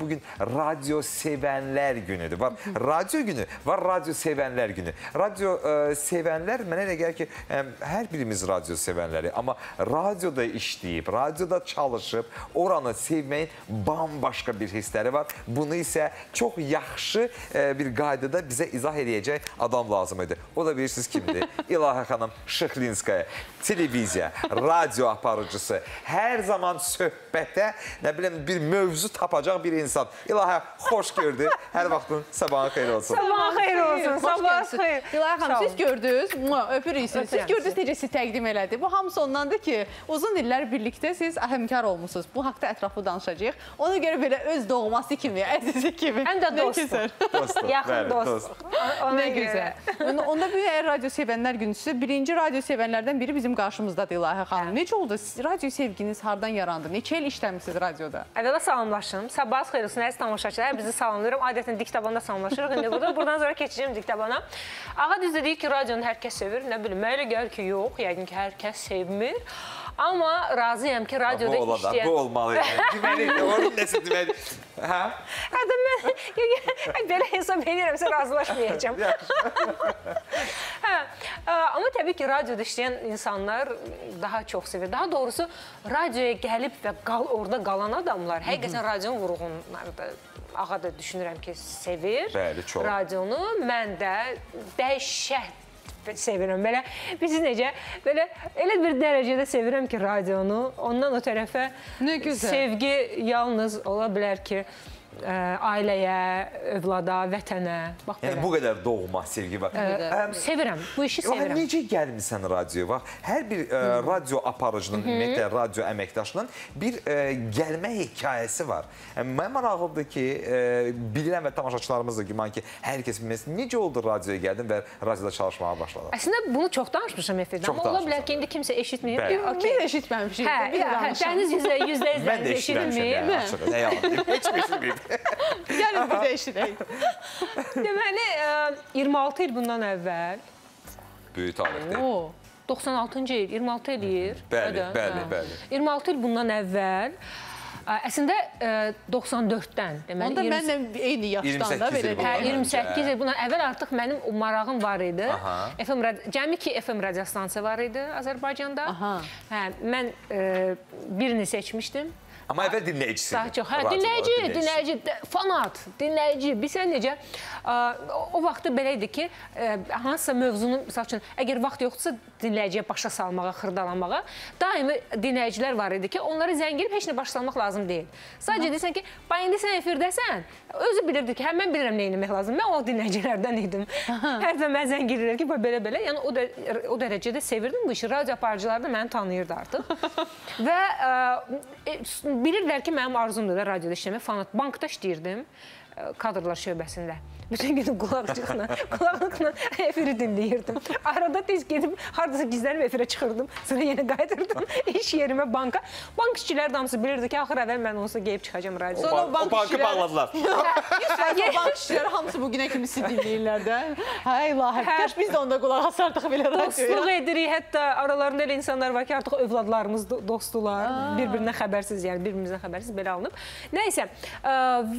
Bugün radyo sevenler günüdür. Var radyo günü, var radyo sevenler günü. Radyo e, sevenler mənə elə gəlir ki, e, hər birimiz radyo sevənləri, amma radioda işləyib, radioda çalışıb, oranı sevməyin bambaşqa bir hissləri var. Bunu isə çox yaxşı e, bir qaydada bizə izah edəcək adam lazım idi. O da bilirsiniz kimdir? İlahə xanım Şıxlinskaya. Televiziya, radyo aparıcısı, hər zaman söhbətə, nə bilim, bir mövzu tapacaq bir insan. İlahə, xoş gördük. Hər vaxtın sabahın xeyir olsun. Sabah xeyir olsun, sabah gəlmisiniz. xeyir. Sağ xanım, siz gördünüz, öpürük sizi. Siz Öpürəm gördünüz necə sizi təqdim elədi. Bu hamısı ondandır ki, uzun illər birlikdə siz həmkar olmusunuz. Bu haqda ətraflı danışacağıq. Ona görə belə öz doğması kimi, əzizi kimi. Həm də. Dostum, Yaxın dost. Nə gözəl. Onda, onda bir radyo sevənlər günüsü, birinci radyo sevənlərdən biri bizim qarşımızdadır İlahə xanım. Necə oldu? Siz- Radyo sevginiz hardan yarandı? Neçə il işləmisiniz radioda? Əvvəla salamlaşım. Sabahınız xeyir olsun, əziz tamaşaçılar. Bizi salamlayıram. Adətən diktabanda salamlaşırıq. İndi burada, buradan sonra keçəcəm diktabana. Ağa düzdür deyir ki, radionu hər kəs sevir. Nə bilim, mənə elə gəlir ki, yox, yəqin ki, hər kəs sevmir. Amma razıyam ki, Bu radioda da, işləyən... bu olmalı. Deməli, onun nəsə deməli. Hə? Hətta mən belə hesab edirəmsə razılaşmayacağam. Təbii ki, radioda işləyən insanlar daha çox sevir. Daha doğrusu radioya gəlib və qal, orada qalan adamlar həqiqətən radionu vurğunları da ağa da düşünürəm ki, sevir. Bəli, çox. Radionu mən də dəhşət sevirəm. Belə biz necə belə elə bir dərəcədə sevirəm ki, radionu. Ondan o tərəfə Nə gözəl. sevgi yalnız ola bilər ki, ailəyə, övlada, vətənə, bax belə. Yəni bu qədər doğma sevgi var. Həm Sevirəm, bu işi Yox, sevirəm. necə gəlmisən radioya? Bax, hər bir ə, radio aparıcının, ümumiyyətlə radio əməkdaşının bir ə, gəlmə hekayəsi var. Yəni, Mən maraqlıdır ki, ə, bilirəm və tamaşaçılarımız da güman ki, hər kəs bilməz. Necə oldu radioya gəldin və radioda çalışmağa başladın? Əslində bunu çox danışmışam efirdə, amma ola bilər ki, indi kimsə eşitməyib. Bəli. Ya, Biz eşitməmişik. Hə, hə, hə, dəniz yüzdə yüzdə Mən də eşitməmişəm. yəni, açığı, nə yalan. Heç bir eşitməyib. Gəlin bir də eşidək. Deməli, ə, 26 il bundan əvvəl Böyük tarixdir. Oo. 96-cı il, 26 eləyir. Bəli, Ödə, bəli, hə. bəli. 26 il bundan əvvəl ə, əslində ə, 94-dən, deməli Onda 20 mənlə eyni yaşdan da 28 il belə bundan Hə, öncə. 28 il bundan əvvəl artıq mənim marağım var idi. Aha. FM cəmi ki FM radio stansiya var idi Azərbaycanda. Aha. Hə, mən ə, birini seçmişdim. Amma əvvəl dinləyicisin. Daha çox. Hə, dinləyici, dinləyici, fanat, dinləyici. Bilsən necə? O, vaxtı belə idi ki, hansısa mövzunu, məsəl üçün, əgər vaxt yoxdursa dinləyiciyə başa salmağa, xırdalamağa, daimi dinləyicilər var idi ki, onlara zəng edib heç nə başa salmaq lazım deyil. Sadəcə desən ki, bax indi sən efirdəsən. Özü bilirdi ki, hə mən bilirəm nə etmək lazım. Mən o dinləyicilərdən idim. Hər dəfə mən zəng edirlər ki, belə-belə. Yəni o, dər o dərəcədə sevirdim bu işi. Radio aparıcıları da məni tanıyırdı artıq. Və ə, e, bilirlər ki, mənim arzumdur da radioda işləmək. Fanat bankda işləyirdim kadrlar şöbəsində. Bütün gün qulaqçıqla, qulaqlıqla efiri dinləyirdim. Arada tez gedib hardasa gizlənib efirə çıxırdım. Sonra yenə qayıdırdım iş yerimə banka. Bank işçiləri də hamısı bilirdi ki, axır əvvəl mən onsuz geyib çıxacağam radioda. Sonra O bank bankı işçiləri- bağladılar. Yüz bank işçiləri hamısı bu günə kimi sizi dinləyirlər də. Hay ilahi, kaş biz də onda qulaq asardıq belə radioya. Dostluq edirik. Hətta aralarında elə insanlar var ki, artıq övladlarımız do- dostdular. Bir-birindən xəbərsiz, yəni bir-birimizdən xəbərsiz belə alınıb. Nəysə,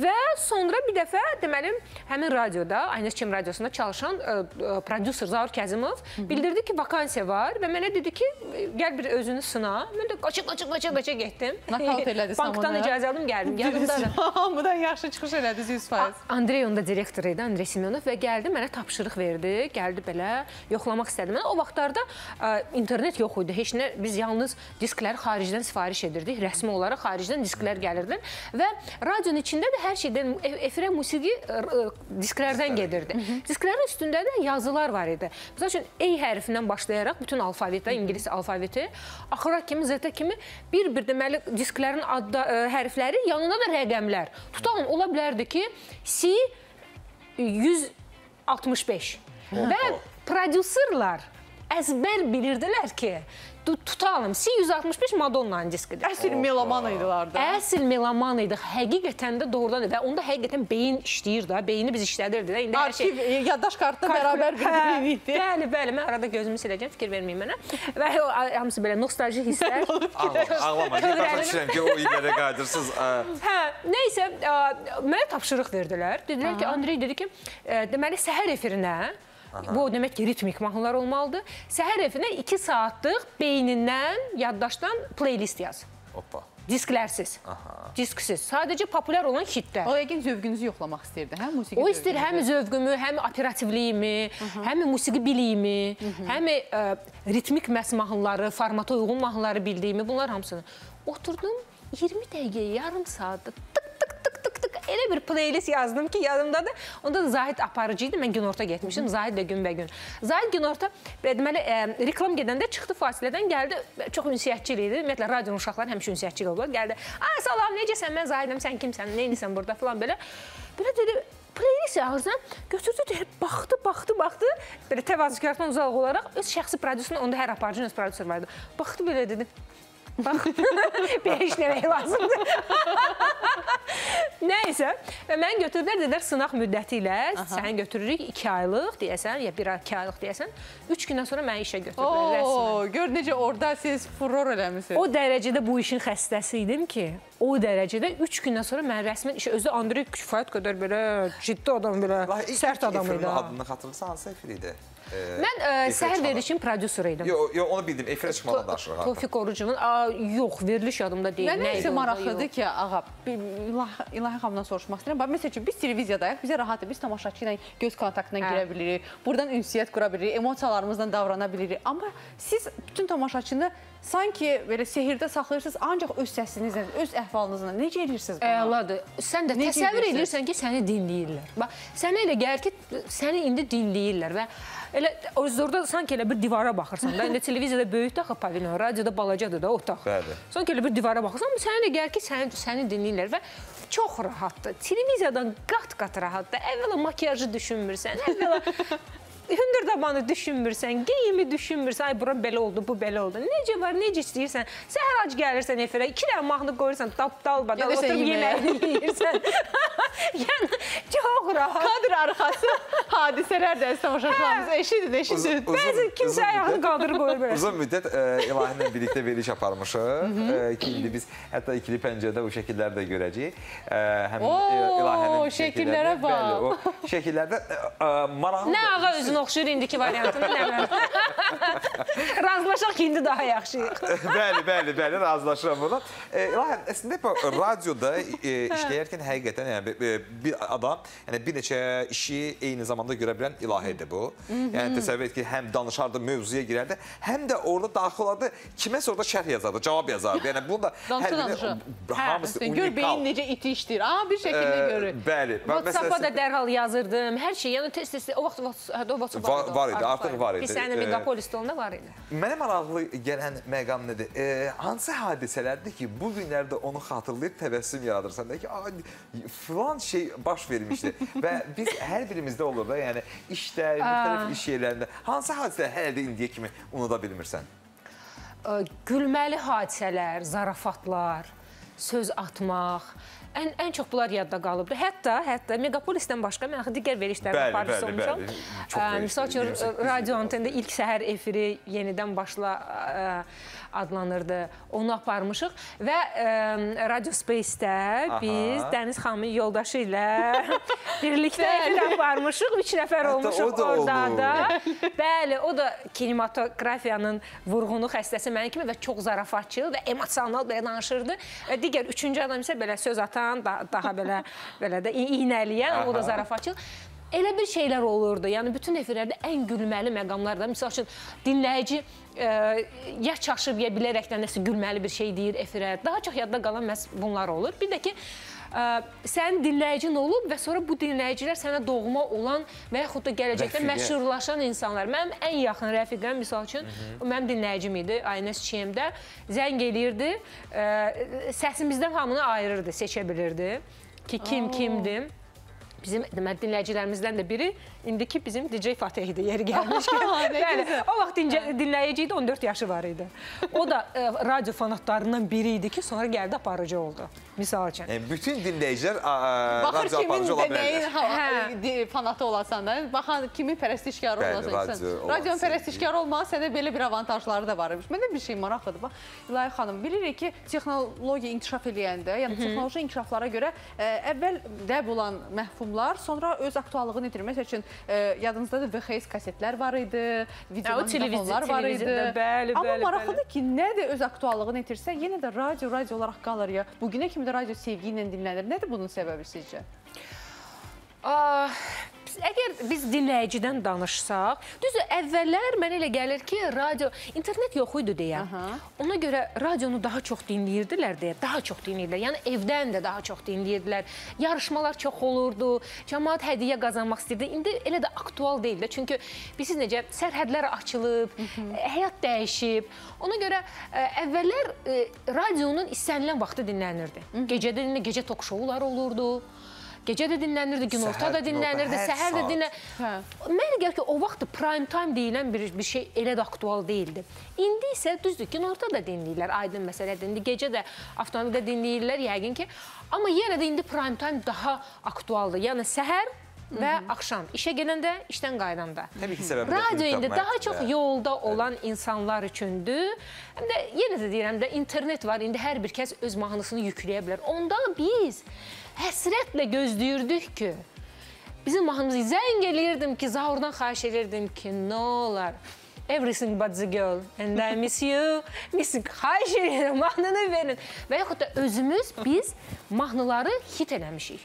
və sonra bir dəfə deməli həmin radioda, Aynəs Kim radiosunda çalışan ə, ə, prodüser Zaur Kəzimov bildirdi ki, vakansiya var və mənə dedi ki, gəl bir özünü sına. Mən də qaça qaça qaça qaça getdim. Nakavt elədi Bankdan samını. icazə aldım, gəldim. Yadımdadır. Hamıdan yaxşı çıxış elədiniz 100%. Andrey onda direktor idi, Andrey Semyonov və gəldi mənə tapşırıq verdi. Gəldi belə yoxlamaq istədi mənə. O vaxtlarda ə, internet yox idi. Heç nə biz yalnız diskləri xaricdən sifariş edirdik. Rəsmi olaraq xaricdən disklər gəlirdi və radionun içində də hər şeydən e- efirə musiqi ə, ə, disklərdən gedirdi. Disklərin üstündə də yazılar var idi. Məsəl üçün E hərfindən başlayaraq bütün alfavitə, ingilis alfaviti, axıra kimi Z kimi bir-bir deməli disklərin adda ə, hərfləri, yanında da rəqəmlər. Tutalım ola bilərdi ki, C 165 və prodüserlər əzbər bilirdilər ki, tutalım. C165 Madonna'nın diskidir. Əsl meloman idilar da. Əsl meloman idi. Həqiqətən də doğrudan və onda həqiqətən beyin işləyir də. Beyni biz işlədirdi də. İndi hər şey Arxiv, e, yaddaş kartda bərabər Hə, bildirildi. Bəli, bəli. Mən arada gözümü siləcəm, fikir verməyin mənə. Və o hamısı belə nostalji hisslər. Ağlama, düşürəm ki, o illərə qayıdırsınız. Ə, Hə, nəysə, ə, mənə tapşırıq verdilər. Dedilər ki, Andrey dedi ki, ə, deməli səhər efirinə Bu o demək ki, ritmik mahnılar olmalıdır. Səhər efirinə 2 saatlıq beynindən, yaddaşdan playlist yaz. Hoppa. Disklərsiz. Disksiz. Sadəcə populyar olan hitlər. O yəqin zövqünüzü yoxlamaq istəyirdi, hə? Musiqi O istəyir həm zövqümü, həm operativliyimi, həm musiqi biliyimi, həm ə, ritmik məhz mahnıları, formata uyğun mahnıları bildiyimi, bunlar hamısını. Oturdum 20 dəqiqə, yarım saatda elə bir playlist yazdım ki, yadımdadır. Onda da Zahid aparıcı idi. Mən günorta getmişdim. Zahid də günbəgün. Zahid günorta deməli ə, reklam gedəndə çıxdı fasilədən, gəldi. Çox ünsiyyətçil idi. Ümumiyyətlə radionun uşaqları həmişə ünsiyyətçil olurlar. Gəldi. "Ay salam, necəsən? Mən Zahidəm. Sən kimsən? Nə edirsən burada?" falan belə. Belə dedi, playlist yazdım. Götürdü, deyir, baxdı, baxdı, baxdı. Belə təvazökarlıqdan uzaq olaraq öz şəxsi prodüserin, onda hər aparıcının öz prodüseri var idi. Baxdı belə dedi. Bax, belə işləmək lazımdır. Nəysə, və mən götürdülər, dedilər sınaq müddəti ilə səni götürürük 2 aylıq deyəsən, ya 1 ay 2 aylıq deyəsən. 3 gündən sonra məni işə götürdülər rəsmən. Gör necə orada siz furor eləmisiniz. O dərəcədə bu işin xəstəsi idim ki, o dərəcədə 3 gündən sonra mən rəsmən işə özü Andrey kifayət qədər belə ciddi adam belə sərt adam idi. ha. adını xatırlayırsan hansı efir idi? Ee, Mən ə, efirə səhər verilişin prodüseri idim. Yo, yo, onu bildim. Efirə çıxmadan danışırıq. Tofiq Orucunun, a, yox, veriliş yadımda deyil. Mənə isə maraqlıdır yox. ki, ağa, İlahi xanımdan soruşmaq istəyirəm. Bax, məsəl üçün biz televiziyadayıq, bizə rahatdır. Biz tamaşaçı ilə göz kontaktına Hə. girə bilirik. Buradan ünsiyyət qura bilirik, emosiyalarımızla davrana bilirik. Amma siz bütün tamaşaçını sanki belə sehirdə saxlayırsınız, ancaq öz səsinizlə, öz əhvalınızla necə edirsiniz bunu? Əladır. Sən də Necə təsəvvür edirsən? edirsən ki, səni dinləyirlər. Bax, sənə elə gəlir ki, səni indi dinləyirlər və elə öz orada sanki elə bir divara baxırsan da. İndi televiziyada böyükdür axı pavilyon, radioda balacadır da otaq. Bəli. Sanki elə bir divara baxırsan, amma sənə elə gəlir ki, səni səni dinləyirlər və çox rahatdır. Televiziyadan qat-qat rahatdır. Əvvəla makiyajı düşünmürsən, əvvəla hündür dabanı düşünmürsən, geyimi düşünmürsən, ay bura belə oldu, bu belə oldu. Necə var, necə istəyirsən. Səhər ac gəlirsən efirə, 2 dənə mahnı qoyursan, dap-dalba, Gedirsən oturub yeməyə. yeməyini yeyirsən. yəni çox rahat. Kadr arxası hadisələr də tamaşaçılarımız eşidin, eşidin. Uzun- Bəzi kimsə ayağını qaldırıb qoyur belə. Uzun müddət e, İlahi ilə birlikdə veriliş aparmışıq. E, ki indi biz hətta ikili pəncərədə o şəkilləri də görəcəyik. E, həm Oo, İlahinin şəkillərə bax. Bəli, o şəkillərdə e, e, maraqlı. Nə ağa özünə oxşuyur indiki variantında, nə mən. Razılaşaq ki, indi daha yaxşıyıq. bəli, bəli, bəli, razılaşıram bundan. E, İlahi, əslində radioda e, işləyərkən həqiqətən yəni bir- bir, adam, yəni bir neçə işi eyni zamanda görə bilən ilahidir bu. Yəni təsəvvür et ki, həm danışardı, mövzuya girərdi, həm də orada daxil olardı, kiməsə orada şərh yazardı, cavab yazardı. Yəni bunu da birini- danışa. hamısı Gör unikal. beyin necə iti işləyir. Aa, bir şəkildə E, görür. Bəli. WhatsApp-a da dərhal yazırdım. Hər şey, yəni tez-tez o vaxt hə, o WhatsApp Va- var idi, artıq var idi. Biz sənin E, megapolisdə onda var idi. Mənə maraqlı gələn məqam nədir? E, hansı hadisələrdir ki, bu günlərdə onu xatırlayıb təbəssüm yaradırsan da ki, "Ay, filan şey baş vermişdi və biz hər birimizdə olur da, yəni işdə, müxtəlif iş yerlərində hansı hadisələr hələ də indiyə kimi unuda bilmirsən? Gülməli hadisələr, zarafatlar, söz atmaq, ən ən çox bunlar yadda qalıbdı. Hətta hətta Megapolisdən başqa mən axı digər parçası bəli, olmuşam. Misal üçün 28 radio antenində ilk səhər efiri yenidən başla ə, adlanırdı. Onu aparmışıq və ə, Radio Space-də biz Aha. Dəniz xanımın yoldaşı ilə birlikdə efir aparmışıq. 3 nəfər Hətta olmuşuq da orada oldu. da. Bəli, o da kinematografiyanın vurğunu xəstəsi mənim kimi və çox zarafatçıl və emosional belə danışırdı. Digər üçüncü adam isə belə söz atan, da, daha belə belə də i- iynələyən, o da zarafatçıl. Elə bir şeylər olurdu. Yəni bütün efirlərdə ən gülməli məqamlar da, məsəl üçün dinləyici ə, ya çaşıb ya bilərəkdən nəsə gülməli bir şey deyir efirə. Daha çox yadda qalan məhz bunlar olur. Bir də ki, sənin dinləyicin olub və sonra bu dinləyicilər sənə doğma olan və yaxud da gələcəkdə Rəfiqə. məşhurlaşan insanlar. Mənim ən yaxın rəfiqəm misal üçün o mənim dinləyicim idi Aynəs Çiyemdə. Zəng eləyirdi, ə, səsimizdən hamını ayırırdı, seçə bilirdi ki, kim kimdir. bizim deməli dinləyicilərimizdən də biri indiki bizim DJ Fatih idi yeri gəlmişkən. Bəli, güzel. o vaxt dinlə- dinləyici idi, 14 yaşı var idi. O da e, radio fanatlarından biri idi ki, sonra gəldi aparıcı oldu. Misal üçün. Yəni bütün dinləyicilər Baxır radio kimin aparıcı ola bilərlər. ha- Hə. di- fanatı olasan da, baxan kimin pərəstişkarı Bəli, olasan. radio Radionun pərəstişkarı olmaq səndə belə bir avantajları da var imiş. Məndə bir şey maraqlıdır. Bax, İlahi xanım, bilirik ki, texnologiya inkişaf eləyəndə, yəni texnoloji inkişaflara görə ə, əvvəl dəb olan məhfumlar, sonra öz aktuallığını itirmək Məsəl üçün ə, yadınızdadır VHS kasetlər var idi, video o televiziya- magnitofonlar var idi. televiziyada, bəli, Amma bəli, maraqlıdır ki, nə də öz aktuallığını itirsə, yenə də radio radio olaraq qalır ya. Bu günə kimi də radio sevgi ilə dinlənir. Nədir bunun səbəbi sizcə? Əgər biz dinləyicidən danışsaq, düzdür, əvvəllər mənə elə gəlir ki, radio, internet yox idi deyə. Ona görə radionu daha çox dinləyirdilər deyə, daha çox dinləyirdilər. Yəni evdən də daha çox dinləyirdilər. Yarışmalar çox olurdu. Cəmaət hədiyyə qazanmaq istəyirdi. İndi elə də aktual deyil də. Çünki bilirsiniz necə sərhədlər açılıb, ə, həyat dəyişib. Ona görə ə, əvvəllər ə, radionun istənilən vaxtı dinlənirdi. Gecədə dinlə, gecə tok şouları olurdu. Gecə də dinlənirdi, günorta da dinlənirdi, səhər də saat. dinlən. Hə. Mənə gəlir ki, o vaxt prime time deyilən bir, bir şey elə də aktual değildi. İndi isə düzdür, günorta da dinləyirlər, aydın məsələdir. İndi gecə də avtomobildə dinləyirlər yəqin ki. Amma yenə də indi prime time daha aktualdır. Yəni səhər və axşam işə gedəndə, işdən qayıdanda. Təbii ki, səbəbi Radio indi daha çox Bəli. yolda olan insanlar üçündür. Həm də yenə də deyirəm də internet var. İndi hər bir kəs öz mahnısını yükləyə bilər. Onda biz həsrətlə gözləyirdik ki, bizim mahnımızı zəng eləyirdim ki, Zaurdan xahiş edirdim ki, nə olar Everything but the girl and I miss you. Miss xahiş edirəm mahnını verin. Və yaxud da özümüz biz mahnıları hit eləmişik.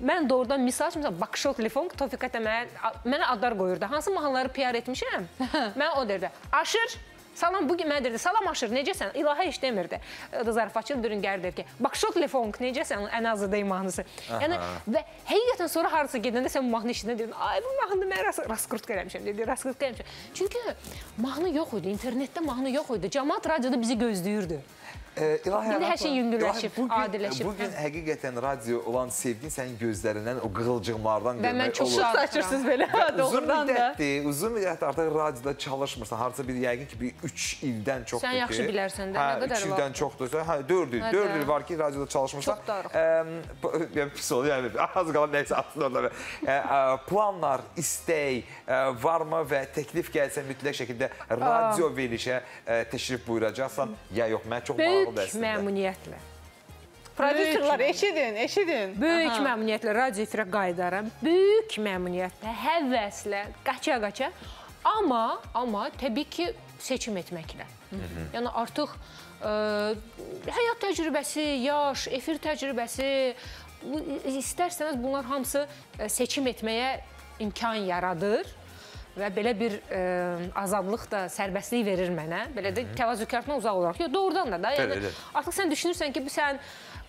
Mən doğrudan misal üçün Bakışol telefon Tofiq ata mənə mənə adlar qoyurdu. Hansı mahnıları PR etmişəm? mən o derdi. Aşır Salam bu gün mənə dedi, salam Aşır, necəsən? İlahə heç demirdi. Zarfatçı bürüngər der ki, Bakışol telefon necəsən? Ən azı deyim mahnısı. Yəni və həqiqətən sonra harasa gedəndə sən bu mahnı işində dedin, ay bu mahnını mən ras raskrutka eləmişəm dedi, raskrutka eləmişəm. Çünki mahnı yox idi, internetdə mahnı yox idi. Cəmaət radioda bizi gözləyirdi. Ee, İlahi İndi hər şey yüngülləşib, bugün- adiləşib. Bugün həqiqətən radio olan sevgin sənin gözlərindən o qığılcıqlardan Və mən görmək çox olur. Çox saçırsınız belə. Uzun Doğrudan da. müddətdir, uzun müddətdir artıq radioda çalışmırsan. Harca bir yəqin ki, bir 3 ildən çoxdur Sən ki. yaxşı bilərsən də, hə, nə qədər üç ildən vaxt? çoxdursa, hə 4 il, Hə 4 də. il var ki, radioda çalışmırsan. Çox darıq. Yəni pis olur, yəni az qala nəsə aslında orada. Ə, ə, planlar, istək ə, varmı və təklif gəlsə mütləq şəkildə radio verilişə təşrif buyuracaqsan ya yox? Mən çox Böyük məmnuniyyətlə. Prodüserlər eşidin, eşidin. Böyük Aha. məmnuniyyətlə radio efirə qayıdaram. Böyük məmnuniyyətlə, həvəslə, qaça-qaça. Amma, amma təbii ki, seçim etməklə. Yəni artıq ə, həyat təcrübəsi, yaş, efir təcrübəsi, istərsəniz bunlar hamısı ə, seçim etməyə imkan yaradır və belə bir ə, azadlıq da, sərbəstlik verir mənə. Belə də təvazökarlıqdan uzaq olaraq. Yox, doğrudan da da. Yəni elə. artıq sən düşünürsən ki, bu sən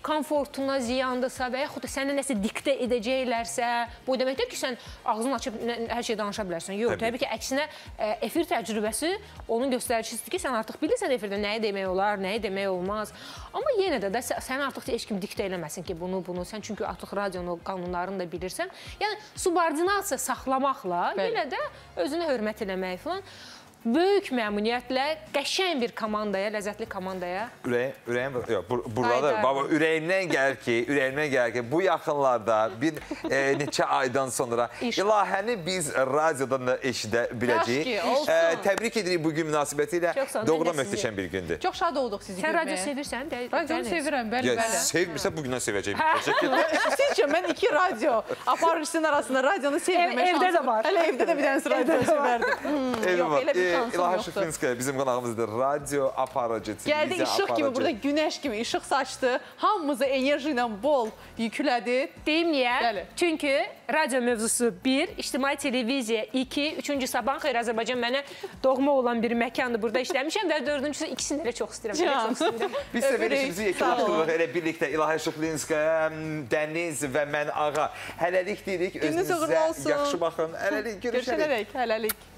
komfortuna ziyandırsa və yaxud da sənə nəsə diktə edəcəklərsə, bu o demək deyil ki, sən ağzını açıb hər şey danışa bilərsən. Yox, Təbii. təbii, ki, əksinə ə, efir təcrübəsi onun göstəricisidir ki, sən artıq bilirsən efirdə nəyi demək olar, nəyi demək olmaz. Amma yenə də də sə- sənə artıq heç kim diktə eləməsin ki, bunu, bunu. Sən çünki artıq radionun qanunlarını da bilirsən. Yəni subordinasiya saxlamaqla Bəli. yenə də özünə hörmət eləmək falan böyük məmnuniyyətlə qəşəng bir komandaya, ləzzətli komandaya Ürəyim, ürəyim, yox, bur buradadır. Baba, ürəyimdən gəlir ki, ürəyimdən gəlir ki, bu yaxınlarda bir e, neçə aydan sonra İnşallah. ilahəni biz radiodan da eşidə biləcəyik. Ki. E, təbrik edirik bu gün sağ olun, Doğrudan möhtəşəm bir gündür. Çox şad olduq sizi Sən görməyə. radio sevirsən? Radionu sevirəm, bəli, bəli. sevmirsə bugündən sevəcəyim. Hə. Sizcə mən iki radio aparıcısının arasında radionu sevməmə Ev- evdə şansım- də var. Hələ evdə də bir dənəsi radio sevərdim. Yox, elə bir şansım İlahi. Şıxlinskaya bizim qonağımızdır. Radio aparıcı, Gəldi televiziya işıq kimi aparıcı. burada günəş kimi işıq saçdı. Hamımızı enerji ilə bol yüklədi. Deyim niyə? Bəli. Çünki radio mövzusu 1, ictimai televiziya 2, 3-cü Sabah xeyir Azərbaycan mənə doğma olan bir məkandır. Burada işləmişəm və dördüncüsü ikisini də çox istəyirəm. Can. çox istəyirəm. Biz olun. yekunlaşdırırıq elə birlikdə İlahi Şıxlinskaya, Dəniz və mən Ağa. Hələlik deyirik, özünüzə yaxşı baxın. Hələlik görüşərik. Görüşənərək, hələlik.